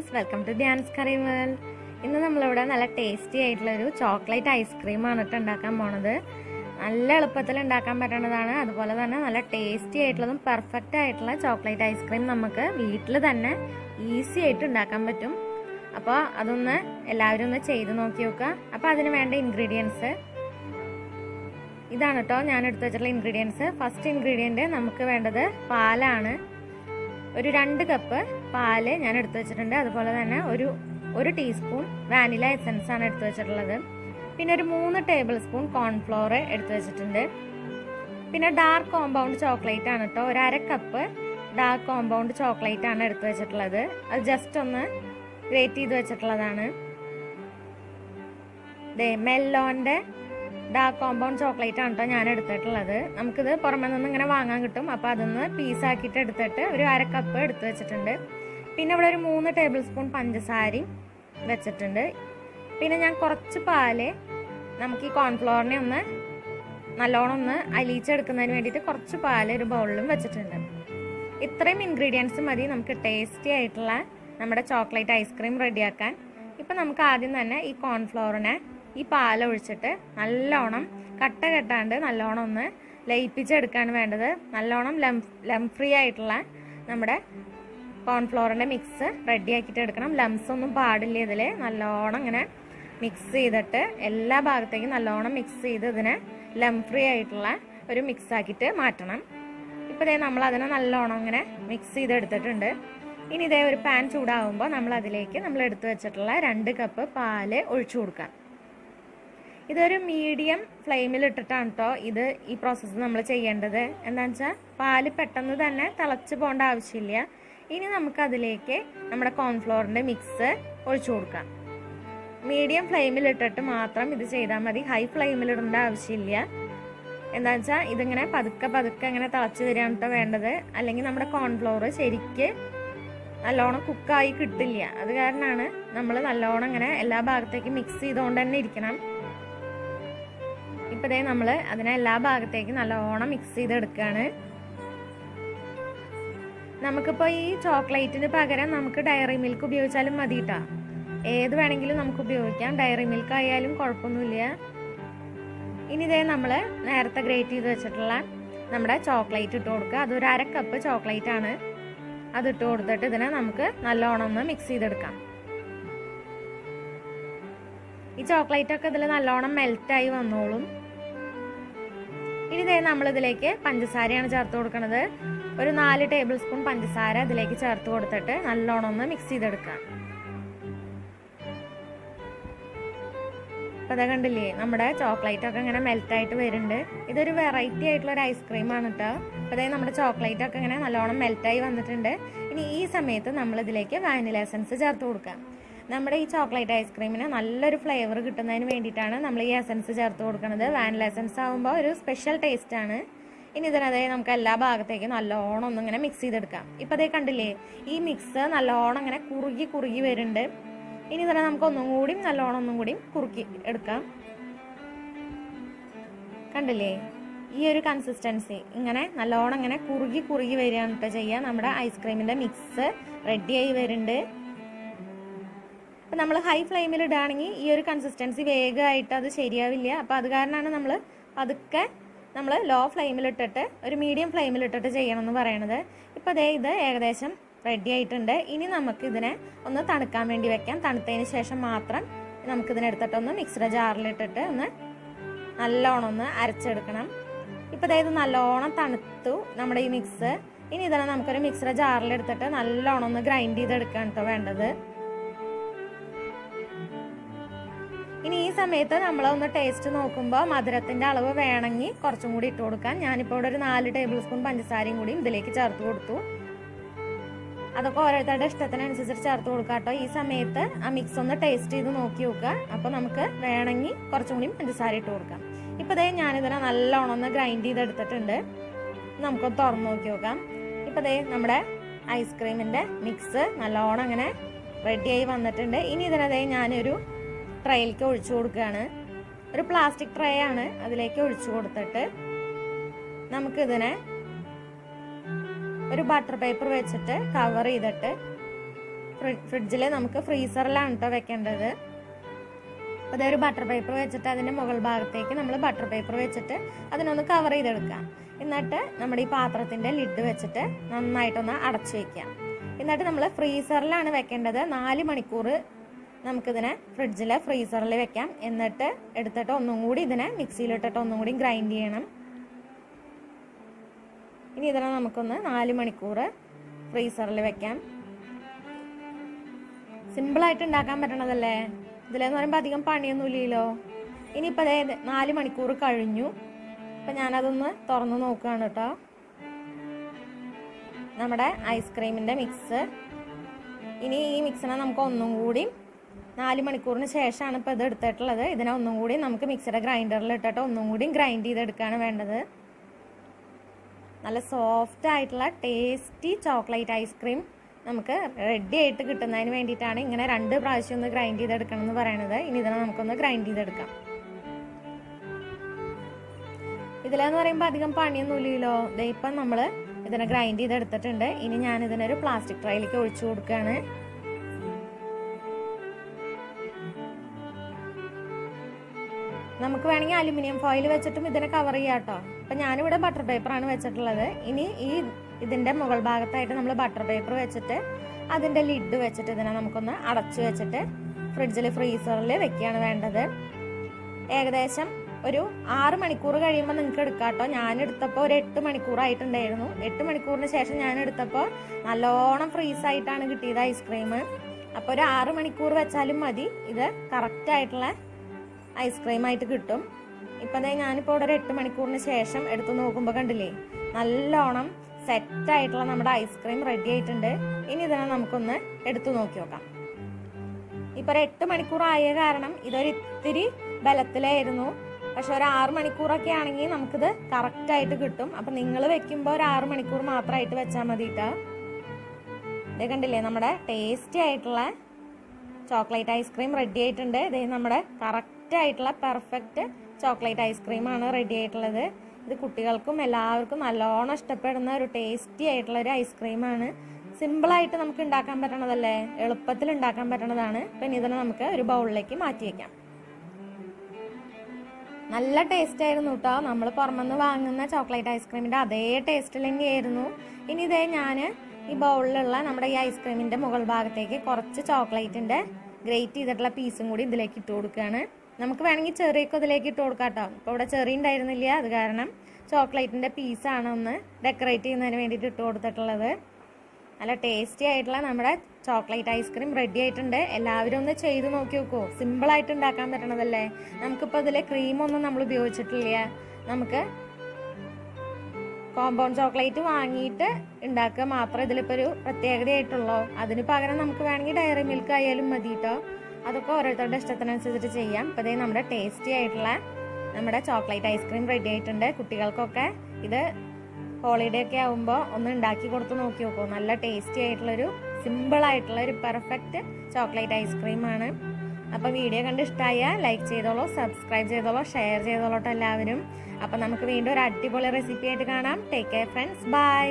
Friends welcome to Dhyan's curry world ഇന്ന് നമ്മളിവിടെ നല്ല ടേസ്റ്റി ആയിട്ടുള്ള ഒരു ചോക്ലേറ്റ് ഐസ്ക്രീം ആണ് ഉണ്ടാക്കാൻ പോണത്. നല്ല എളുപ്പത്തിൽ ഉണ്ടാക്കാൻ പറ്റുന്നതാണ് അതുപോലെ തന്നെ നല്ല ടേസ്റ്റി ആയിട്ടുള്ളതും പെർഫെക്റ്റ് ആയിട്ടുള്ള ചോക്ലേറ്റ് ഐസ്ക്രീം നമുക്ക് വീട്ടിൽ തന്നെ ഈസി ആയിട്ട് ഉണ്ടാക്കാൻ പറ്റും. അപ്പോൾ അതൊന്ന് എല്ലാവരും ഒന്ന് ചെയ്ത് നോക്കി നോക്കുക. അപ്പോൾ അതിന് വേണ്ട ഇൻഗ്രീഡിയൻസ് ഇതാണ് കേട്ടോ ഞാൻ എടുത്തു വെച്ചിട്ടുള്ള ഇൻഗ്രീഡിയൻസ് ഫസ്റ്റ് ഇൻഗ്രീഡിയന്റ് നമുക്ക് വേണ്ടത് പാലാണ്. ഒരു രണ്ട് കപ്പ് പാൽ ഞാൻ എടുത്തു വെച്ചിട്ടുണ്ട്. അതുപോലെ തന്നെ ഒരു ഒരു ടീസ്പൂൺ വാനില എസൻസ് ആണ് എടുത്തു വെച്ചിട്ടുള്ളത്. പിന്നെ ഒരു മൂന്ന് ടേബിൾ സ്പൂൺ കോൺഫ്ലോർ എടുത്തു വെച്ചിട്ടുണ്ട്. പിന്നെ ഡാർക്ക് കോമ്പൗണ്ട് ചോക്ലേറ്റ് ആണ് കേട്ടോ. ഒരു അര കപ്പ് ഡാർക്ക് കോമ്പൗണ്ട് ചോക്ലേറ്റ് ആണ് എടുത്തു വെച്ചിട്ടുള്ളത്. അത് ജസ്റ്റ് ഒന്ന് ഗ്രേറ്റ് ചെയ്ത് വെച്ചിട്ടുള്ളതാണ്. മെല്ലോന്റെ ഡാർക്ക് കോമ്പൗണ്ട് ചോക്ലേറ്റ് ആണ് കേട്ടോ ഞാൻ എടുത്തിട്ടുള്ളത്. നമുക്കിത് പുറമെ നിന്ന് ഇങ്ങനെ വാങ്ങാൻ കിട്ടും. അപ്പോൾ അതൊന്ന് പീസാക്കിയിട്ട് എടുത്തിട്ട് ഒരു അര കപ്പ് എടുത്തു വെച്ചിട്ടുണ്ട്. പിന്നെ ഇവിടെ ഒരു മൂന്ന് ടേബിൾ സ്പൂൺ പഞ്ചസാരയും വെച്ചിട്ടുണ്ട്. പിന്നെ ഞാൻ കുറച്ച് പാൽ നമുക്ക് ഈ കോൺഫ്ലോറിനെ ഒന്ന് നല്ലോണം ഒന്ന് അലിയിച്ചെടുക്കുന്നതിന് വേണ്ടിയിട്ട് കുറച്ച് പാൽ ഒരു ബൗളിലും വെച്ചിട്ടുണ്ട്. ഇത്രയും ഇൻഗ്രീഡിയൻസ് മതി നമുക്ക് ടേസ്റ്റി ആയിട്ടുള്ള നമ്മുടെ ചോക്ലേറ്റ് ഐസ്ക്രീം റെഡിയാക്കാൻ ഇപ്പം നമുക്ക് ആദ്യം തന്നെ ഈ കോൺഫ്ലോറിനെ ഈ പാലൊഴിച്ചിട്ട് നല്ലോണം കട്ട കെട്ടാണ്ട് നല്ലോണം ഒന്ന് ലയിപ്പിച്ചെടുക്കാണ് വേണ്ടത്. നല്ലോണം ലം ലം ഫ്രീ ആയിട്ടുള്ള നമ്മുടെ കോൺഫ്ലോറിന്റെ മിക്സ് റെഡി ആക്കിയിട്ട് എടുക്കണം. ലംസ് ഒന്നും പാടില്ല ഇതിൽ നല്ലോണം ഇങ്ങനെ മിക്സ് ചെയ്തിട്ട് എല്ലാ ഭാഗത്തേക്കും നല്ലോണം മിക്സ് ചെയ്ത് ഇതിനെ ലം ഫ്രീ ആയിട്ടുള്ള ഒരു മിക്സ് ആക്കിയിട്ട് മാറ്റണം. ഇപ്പോൾ ഇതേ നമ്മൾ അതിനെ നല്ലോണം ഇങ്ങനെ മിക്സ് ചെയ്തെടുത്തിട്ടുണ്ട്. ഇനി ഇതേ ഒരു പാൻ ചൂടാവുമ്പോൾ നമ്മൾ അതിലേക്ക് നമ്മൾ എടുത്തു വെച്ചിട്ടുള്ള രണ്ട് കപ്പ് പാൽ ഒഴിച്ചു കൊടുക്കാം. ഇതൊരു മീഡിയം ഫ്ലെയിമിൽ ഇട്ടിട്ടാണ് കേട്ടോ ഇത് ഈ പ്രോസസ്സ് നമ്മൾ ചെയ്യേണ്ടത്. എന്താണെന്ന് വെച്ചാൽ പാൽ പെട്ടെന്ന് തന്നെ തിളച്ച് പോകേണ്ട ആവശ്യമില്ല. ഇനി നമുക്കതിലേക്ക് നമ്മുടെ കോൺഫ്ലോറിന്റെ മിക്സ് ഒഴിച്ചു കൊടുക്കാം. മീഡിയം ഫ്ലെയിമിൽ ഇട്ടിട്ട് മാത്രം ഇത് ചെയ്താൽ മതി. ഹൈ ഫ്ലെയിമിൽ ഇടേണ്ട ആവശ്യമില്ല. എന്താ വെച്ചാൽ ഇതിങ്ങനെ പതുക്കെ പതുക്കെ ഇങ്ങനെ തിളച്ച് വരികയാണ് കേട്ടോ വേണ്ടത്. അല്ലെങ്കിൽ നമ്മുടെ കോൺഫ്ലോർ ശരിക്ക് നല്ലോണം കുക്കായി കിട്ടില്ല. അത് കാരണമാണ് നമ്മൾ നല്ലോണം ഇങ്ങനെ എല്ലാ ഭാഗത്തേക്കും മിക്സ് ചെയ്തുകൊണ്ട് തന്നെ ഇരിക്കണം. ഇപ്പൊ ഇതേ നമ്മൾ അതിനെ എല്ലാ ഭാഗത്തേക്കും നല്ലോണം മിക്സ് ചെയ്തെടുക്കുകയാണ് നമുക്കിപ്പോൾ ഈ ചോക്ലേറ്റിന് പകരം നമുക്ക് ഡയറി മിൽക്ക് ഉപയോഗിച്ചാലും മതി കേട്ടോ ഏത് വേണമെങ്കിലും നമുക്ക് ഉപയോഗിക്കാം. ഡയറി മിൽക്ക് ആയാലും കുഴപ്പമൊന്നുമില്ല. ഇനി ഇതേ നമ്മൾ നേരത്തെ ഗ്രേറ്റ് ചെയ്ത് വെച്ചിട്ടുള്ള നമ്മുടെ ചോക്ലേറ്റ് ഇട്ട് കൊടുക്കുക. അതൊരു അര കപ്പ് ചോക്ലേറ്റ് ആണ്. അത് ഇട്ട് കൊടുത്തിട്ട് ഇതിനെ നമുക്ക് നല്ലോണം ഒന്ന് മിക്സ് ചെയ്തെടുക്കാം. ഈ ചോക്ലേറ്റ് ഒക്കെ ഇതിൽ നല്ലോണം മെൽറ്റായി വന്നോളും. ഇതേ നമ്മൾ ഇതിലേക്ക് പഞ്ചസാരയാണ് ചേർത്ത് കൊടുക്കുന്നത് ഒരു നാല് ടേബിൾ സ്പൂൺ പഞ്ചസാര ഇതിലേക്ക് ചേർത്ത് കൊടുത്തിട്ട് നല്ലോണം ഒന്ന് മിക്സ് ചെയ്തെടുക്കാം അപ്പൊ അതെ കണ്ടില്ലേ നമ്മുടെ ചോക്ലേറ്റ് ഒക്കെ ഇങ്ങനെ മെൽറ്റ് ആയിട്ട് വരുന്നുണ്ട്. ഇതൊരു വെറൈറ്റി ആയിട്ടുള്ള ഒരു ഐസ്ക്രീമാണ് കേട്ടോ അപ്പൊ അതായത് നമ്മുടെ ചോക്ലേറ്റ് ഒക്കെ ഇങ്ങനെ നല്ലോണം മെൽറ്റായി വന്നിട്ടുണ്ട്. ഇനി ഈ സമയത്ത് നമ്മളിതിലേക്ക് വാനില എസൻസ് ചേർത്ത് കൊടുക്കാം നമ്മുടെ ഈ ചോക്ലേറ്റ് ഐസ്ക്രീമിന് നല്ലൊരു ഫ്ലേവർ കിട്ടുന്നതിന് വേണ്ടിയിട്ടാണ് നമ്മൾ ഈ എസൻസ് ചേർത്ത് കൊടുക്കുന്നത്. വാനില എസൻസ് ആകുമ്പോൾ ഒരു സ്പെഷ്യൽ ടേസ്റ്റ് ആണ്. ഇനി ഇതിനതേ നമുക്ക് എല്ലാ ഭാഗത്തേക്കും നല്ലോണം ഒന്ന് ഇങ്ങനെ മിക്സ് ചെയ്തെടുക്കാം. ഇപ്പം അതേ കണ്ടില്ലേ ഈ മിക്സ് നല്ലോണം ഇങ്ങനെ കുറുകി കുറുകി വരുന്നുണ്ട്. ഇനി ഇതിനെ നമുക്ക് ഒന്നും കൂടി നല്ലോണം ഒന്നും കൂടി കുറുക്കി എടുക്കാം. കണ്ടില്ലേ ഈ ഒരു കൺസിസ്റ്റൻസി ഇങ്ങനെ നല്ലോണം ഇങ്ങനെ കുറുകി കുറുകി വരികയാണ് കേട്ടോ ചെയ്യുക നമ്മുടെ ഐസ്ക്രീമിന്റെ മിക്സ് റെഡിയായി വരുന്നുണ്ട്. അപ്പം നമ്മൾ ഹൈ ഫ്ലെയിമിൽ ഇടുകയാണെങ്കിൽ ഈ ഒരു കൺസിസ്റ്റൻസി വേഗമായിട്ട് അത് ശരിയാവില്ല. അപ്പോൾ അത് കാരണമാണ് നമ്മൾ പതുക്കെ നമ്മൾ ലോ ഫ്ലെയിമിൽ ഇട്ടിട്ട് ഒരു മീഡിയം ഫ്ലെയിമിൽ ഇട്ടിട്ട് ചെയ്യണം എന്ന് പറയണത്. ഇപ്പം അതേ ഇത് ഏകദേശം റെഡി ആയിട്ടുണ്ട്. ഇനി നമുക്ക് ഇതിനെ ഒന്ന് തണുക്കാൻ വേണ്ടി വെക്കാം. തണുത്തതിന് ശേഷം മാത്രം നമുക്ക് ഇതിനെടുത്തിട്ട് ഒന്ന് മിക്സിയുടെ ജാറിലിട്ടിട്ട് ഒന്ന് നല്ലോണം ഒന്ന് അരച്ചെടുക്കണം. ഇപ്പം അതായത് നല്ലോണം തണുത്തു നമ്മുടെ ഈ മിക്സ് ഇനി ഇതിനെ നമുക്കൊരു മിക്സിയുടെ ജാറിലെടുത്തിട്ട് നല്ലോണം ഒന്ന് ഗ്രൈൻഡ് ചെയ്തെടുക്കാൻ കേട്ടോ വേണ്ടത്. ഇനി ഈ സമയത്ത് നമ്മൾ ഒന്ന് ടേസ്റ്റ് നോക്കുമ്പോൾ മധുരത്തിന്റെ അളവ് വേണമെങ്കിൽ കുറച്ചും കൂടി ഇട്ട് കൊടുക്കാൻ ഞാനിപ്പോൾ ഇവിടെ ഒരു നാല് ടേബിൾ സ്പൂൺ പഞ്ചസാരയും കൂടി ഇതിലേക്ക് ചേർത്ത് കൊടുത്തു. അതൊക്കെ ഓരോരുത്തരുടെ ഇഷ്ടത്തിനനുസരിച്ച് ചേർത്ത് കൊടുക്കുക കേട്ടോ. ഈ സമയത്ത് ആ മിക്സ് ഒന്ന് ടേസ്റ്റ് ചെയ്ത് നോക്കി നോക്കുക അപ്പോൾ നമുക്ക് വേണമെങ്കിൽ കുറച്ചും കൂടി പഞ്ചസാര ഇട്ട് കൊടുക്കാം. ഇപ്പോൾ ദേ ഞാനിതിനെ നല്ലോണം ഒന്ന് ഗ്രൈൻഡ് ചെയ്തെടുത്തിട്ടുണ്ട്. നമുക്കൊന്ന് തുറന്ന് നോക്കി നോക്കാം. ഇപ്പോൾ ദേ നമ്മുടെ ഐസ്ക്രീമിന്റെ മിക്സ് നല്ലോണം അങ്ങനെ റെഡിയായി വന്നിട്ടുണ്ട്. ഇനി ഇതിനതേ ഞാനൊരു ട്രേയിലേക്ക് ഒഴിച്ചു കൊടുക്കുകയാണ്. ഒരു പ്ലാസ്റ്റിക് ട്രേ ആണ് അതിലേക്ക് ഒഴിച്ചു കൊടുത്തിട്ട് നമുക്കിതിനെ ഒരു ബട്ടർ പേപ്പർ വെച്ചിട്ട് കവർ ചെയ്തിട്ട് ഫ്രിഡ്ജിൽ നമുക്ക് ഫ്രീസറിലാണ് കേട്ടോ വെക്കേണ്ടത്. അപ്പോൾ ഇതൊരു ബട്ടർ പേപ്പർ വെച്ചിട്ട് അതിന്റെ മുകൾ ഭാഗത്തേക്ക് നമ്മൾ ബട്ടർ പേപ്പർ വെച്ചിട്ട് അതിനൊന്ന് കവർ ചെയ്തെടുക്കാം എന്നിട്ട് നമ്മുടെ ഈ പാത്രത്തിന്റെ ലിഡ് വെച്ചിട്ട് നന്നായിട്ടൊന്ന് അടച്ചു വെക്കാം എന്നിട്ട് നമ്മൾ ഫ്രീസറിലാണ് വെക്കേണ്ടത് നാല് മണിക്കൂർ നമുക്കിതിനെ ഫ്രിഡ്ജിൽ ഫ്രീസറിൽ വെക്കാം. എന്നിട്ട് എടുത്തിട്ട് ഒന്നും കൂടി ഇതിനെ മിക്സിയിലിട്ടിട്ട് ഒന്നും കൂടി ഗ്രൈൻഡ് ചെയ്യണം. ഇനി ഇതിനെ നമുക്കൊന്ന് നാല് മണിക്കൂർ ഫ്രീസറിൽ വെക്കാം. സിമ്പിളായിട്ട് ഉണ്ടാക്കാൻ പറ്റണതല്ലേ? ഇതിലെന്ന് പറയുമ്പോൾ അധികം പണിയൊന്നുമില്ലല്ലോ. ഇനിയിപ്പോൾ അതേ നാല് മണിക്കൂർ കഴിഞ്ഞു. അപ്പം ഞാനതൊന്ന് തുറന്ന് നോക്കുകയാണ് കേട്ടോ. നമ്മുടെ ഐസ്ക്രീമിന്റെ മിക്സ് ഇനി ഈ മിക്സിനെ നമുക്ക് ഒന്നും കൂടി നാല് മണിക്കൂറിന് ശേഷമാണ് ഇപ്പോൾ ഇത് എടുത്തിട്ടുള്ളത്. ഇതിനെ ഒന്നും കൂടി നമുക്ക് മിക്സിയുടെ ഗ്രൈൻഡറിൽ ഇട്ടിട്ട് ഒന്നും കൂടി ഗ്രൈൻഡ് ചെയ്തെടുക്കുകയാണ് വേണ്ടത്. നല്ല സോഫ്റ്റ് ആയിട്ടുള്ള ടേസ്റ്റി ചോക്ലേറ്റ് ഐസ്ക്രീം നമുക്ക് റെഡി ആയിട്ട് കിട്ടുന്നതിന് വേണ്ടിയിട്ടാണ് ഇങ്ങനെ രണ്ട് പ്രാവശ്യം ഒന്ന് ഗ്രൈൻഡ് ചെയ്തെടുക്കണം എന്ന് പറയണത്. ഇനി ഇതിനെ നമുക്കൊന്ന് ഗ്രൈൻഡ് ചെയ്തെടുക്കാം. ഇതിലെന്ന് പറയുമ്പോൾ അധികം പണിയൊന്നുമില്ലല്ലോ ദേ ഇപ്പം നമ്മൾ ഇതിനെ ഗ്രൈൻഡ് ചെയ്തെടുത്തിട്ടുണ്ട്. ഇനി ഞാൻ ഇതിനൊരു പ്ലാസ്റ്റിക് ട്രൈയിലേക്ക് ഒഴിച്ചു കൊടുക്കുകയാണ്. നമുക്ക് വേണമെങ്കിൽ അലുമിനിയം ഫോയിൽ വെച്ചിട്ടും ഇതിനെ കവർ ചെയ്യാം കേട്ടോ. അപ്പം ഞാനിവിടെ ബട്ടർ പേപ്പറാണ് വെച്ചിട്ടുള്ളത്. ഇനി ഈ ഇതിന്റെ മുകൾ ഭാഗത്തായിട്ട് നമ്മൾ ബട്ടർ പേപ്പർ വെച്ചിട്ട് അതിന്റെ ലിഡ് വെച്ചിട്ട് ഇതിനെ നമുക്കൊന്ന് അടച്ചു വെച്ചിട്ട് ഫ്രിഡ്ജിൽ ഫ്രീസറിൽ വെക്കുകയാണ് വേണ്ടത്. ഏകദേശം ഒരു ആറ് മണിക്കൂർ കഴിയുമ്പോൾ നിങ്ങൾക്ക് എടുക്കാം കേട്ടോ. ഞാൻ എടുത്തപ്പോൾ ഒരു എട്ട് മണിക്കൂറായിട്ടുണ്ടായിരുന്നു എട്ട് മണിക്കൂറിന് ശേഷം ഞാൻ എടുത്തപ്പോൾ നല്ലോണം ഫ്രീസായിട്ടാണ് കിട്ടിയത് ഐസ്ക്രീം. അപ്പോൾ ഒരു ആറ് മണിക്കൂർ വെച്ചാലും മതി. ഇത് കറക്റ്റ് ആയിട്ടുള്ള ഐസ്ക്രീം ആയിട്ട് കിട്ടും. ഇപ്പം അതേ ഞാനിപ്പോൾ ഇവിടെ ഒരു എട്ട് മണിക്കൂറിന് ശേഷം എടുത്തു നോക്കുമ്പോൾ കണ്ടില്ലേ? നല്ലോണം സെറ്റ് ആയിട്ടുള്ള നമ്മുടെ ഐസ്ക്രീം റെഡി ആയിട്ടുണ്ട്. ഇനി ഇതിനെ നമുക്കൊന്ന് എടുത്തു നോക്കി നോക്കാം. ഇപ്പൊ ഒരു എട്ട് മണിക്കൂർ ആയ കാരണം ഇതൊരു ഇത്തിരി ബലത്തിലായിരുന്നു. പക്ഷെ ഒരു ആറ് മണിക്കൂറൊക്കെ ആണെങ്കിൽ നമുക്കിത് കറക്റ്റ് ആയിട്ട് കിട്ടും. അപ്പൊ നിങ്ങൾ വെക്കുമ്പോൾ ഒരു ആറ് മണിക്കൂർ മാത്രമായിട്ട് വെച്ചാൽ മതി കേട്ടോ ഇത് കണ്ടില്ലേ നമ്മുടെ ടേസ്റ്റി ആയിട്ടുള്ള ചോക്ലേറ്റ് ഐസ്ക്രീം റെഡി ആയിട്ടുണ്ട്. ഇത് നമ്മുടെ കറക്റ്റ് ആയിട്ടുള്ള പെർഫെക്റ്റ് ചോക്ലേറ്റ് ഐസ്ക്രീമാണ് റെഡി ആയിട്ടുള്ളത്. ഇത് കുട്ടികൾക്കും എല്ലാവർക്കും നല്ലോണം ഇഷ്ടപ്പെടുന്ന ഒരു ടേസ്റ്റി ആയിട്ടുള്ള ഒരു ഐസ്ക്രീമാണ് സിമ്പിളായിട്ട് നമുക്ക് ഉണ്ടാക്കാൻ പറ്റണതല്ലേ? എളുപ്പത്തിൽ ഉണ്ടാക്കാൻ പറ്റണതാണ്. പിന്നെ ഇതിനെ നമുക്ക് ഒരു ബൗളിലേക്ക് മാറ്റി വയ്ക്കാം നല്ല ടേസ്റ്റ് ആയിരുന്നു കേട്ടോ നമ്മൾ പുറമെന്ന് വാങ്ങുന്ന ചോക്ലേറ്റ് ഐസ്ക്രീമിന്റെ അതേ ടേസ്റ്റിൽ തന്നെയായിരുന്നു. ഇനി ഇതേ ഞാൻ ഈ ബൗളിലുള്ള നമ്മുടെ ഈ ഐസ്ക്രീമിന്റെ മുകൾ ഭാഗത്തേക്ക് കുറച്ച് ചോക്ലേറ്റിന്റെ ഗ്രേറ്റ് ചെയ്തിട്ടുള്ള പീസും കൂടി ഇതിലേക്ക് ഇട്ട് കൊടുക്കുകയാണ്. നമുക്ക് വേണമെങ്കിൽ ചെറിയൊക്കെ ഇതിലേക്ക് ഇട്ട് കൊടുക്കാം കേട്ടോ ഇപ്പോൾ ഇവിടെ ചെറിയ ഉണ്ടായിരുന്നില്ല അത് കാരണം ചോക്ലേറ്റിന്റെ പീസാണ് ഒന്ന് ഡെക്കറേറ്റ് ചെയ്യുന്നതിന് വേണ്ടിയിട്ട് ഇട്ട് കൊടുത്തിട്ടുള്ളത്. നല്ല ടേസ്റ്റി ആയിട്ടുള്ള നമ്മുടെ ചോക്ലേറ്റ് ഐസ്ക്രീം റെഡി ആയിട്ടുണ്ട്. എല്ലാവരും ഒന്ന് ചെയ്ത് നോക്കി നോക്കൂ. സിമ്പിളായിട്ട് ഉണ്ടാക്കാൻ പറ്റണതല്ലേ? നമുക്കിപ്പോൾ ഇതിൽ ക്രീമൊന്നും നമ്മൾ ഉപയോഗിച്ചിട്ടില്ല. നമുക്ക് കോമ്പൗണ്ട് ചോക്ലേറ്റ് വാങ്ങിയിട്ട് ഉണ്ടാക്കുക മാത്രം ഇതിലിപ്പോൾ ഒരു പ്രത്യേകതയായിട്ടുള്ളൂ. അതിന് പകരം നമുക്ക് വേണമെങ്കിൽ ഡയറി മിൽക്ക് ആയാലും മതി കേട്ടോ അതൊക്കെ ഓരോരുത്തരുടെ ഇഷ്ടത്തിനനുസരിച്ച് ചെയ്യാം. അപ്പോൾ ഇതേ നമ്മുടെ ടേസ്റ്റി ആയിട്ടുള്ള നമ്മുടെ ചോക്ലേറ്റ് ഐസ്ക്രീം റെഡി ആയിട്ടുണ്ട്. കുട്ടികൾക്കൊക്കെ ഇത് ഹോളിഡേ ഒക്കെ ആകുമ്പോൾ ഒന്ന് ഉണ്ടാക്കി കൊടുത്ത് നോക്കി നോക്കൂ. നല്ല ടേസ്റ്റി ആയിട്ടുള്ളൊരു സിമ്പിൾ ആയിട്ടുള്ള ഒരു പെർഫെക്റ്റ് ചോക്ലേറ്റ് ഐസ്ക്രീമാണ് അപ്പോൾ വീഡിയോ കണ്ട് ഇഷ്ടമായ ലൈക്ക് ചെയ്തോളൂ സബ്സ്ക്രൈബ് ചെയ്തോളൂ ഷെയർ ചെയ്തോളൂട്ടോ എല്ലാവരും. അപ്പോൾ നമുക്ക് വീണ്ടും ഒരു അടിപൊളി റെസിപ്പി ആയിട്ട് കാണാം. Take care friends bye